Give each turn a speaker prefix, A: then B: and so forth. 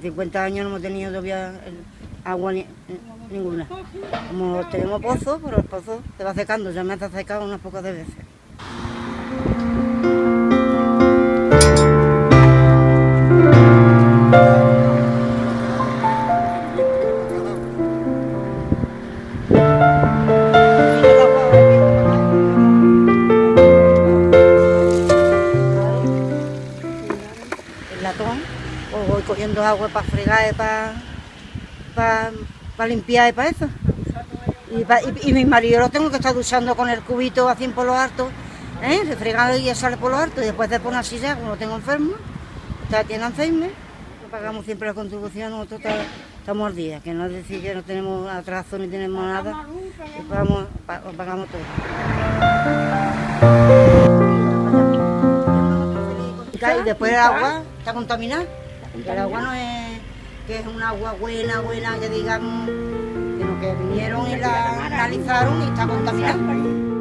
A: 50 años no hemos tenido todavía agua ni- ninguna. Como tenemos pozo, pero el pozo se va secando, ya me ha secado unas pocas de veces. el latón, o voy cogiendo agua para fregar, para, para, limpiar y para eso. Y, pa- y- y mi marido lo tengo que estar duchando con el cubito así por lo alto, ¿eh? refregando y sale por lo alto, y después de poner así ya, como lo tengo enfermo, ya tiene Alzheimer, pagamos siempre la contribución, nosotros ta- estamos al día, que no es decir que no tenemos atraso ni tenemos nada, y pagamos, pa- pagamos todo. Y después el agua está contaminada. El agua no es que es un agua buena, buena, que digamos, sino que vinieron y la analizaron y está contaminada.